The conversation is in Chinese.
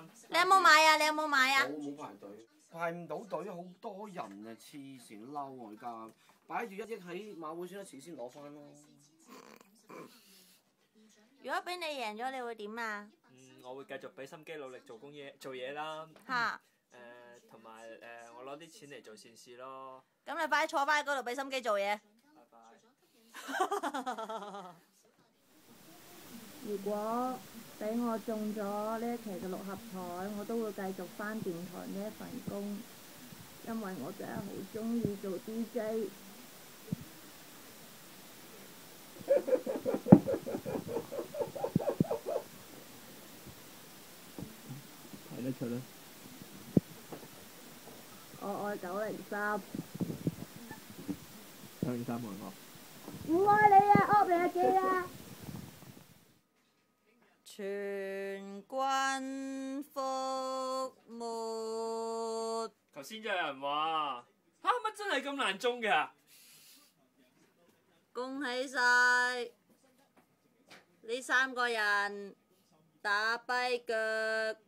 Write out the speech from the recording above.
啱。你有冇買啊？你有冇買啊？我冇排隊，排唔到隊，好多人啊！黐線嬲我而家，擺住一億喺馬會先一次先攞翻咯。如果俾你贏咗，你會點啊？嗯，我會繼續俾心機努力做工嘢做嘢啦。嚇！誒，同埋誒，我攞啲錢嚟做善事咯。咁你快啲坐翻喺嗰度俾心機做嘢。如果俾我中咗呢一期嘅六合彩，我都會繼續翻電台呢一份工，因為我真係好中意做 DJ。睇得出啦。我愛九零三，九零三冇人惡。唔愛你啊，噏你啊！全軍覆沒。頭先就有人話吓乜真係咁難中㗎？恭喜晒呢三個人打跛腳。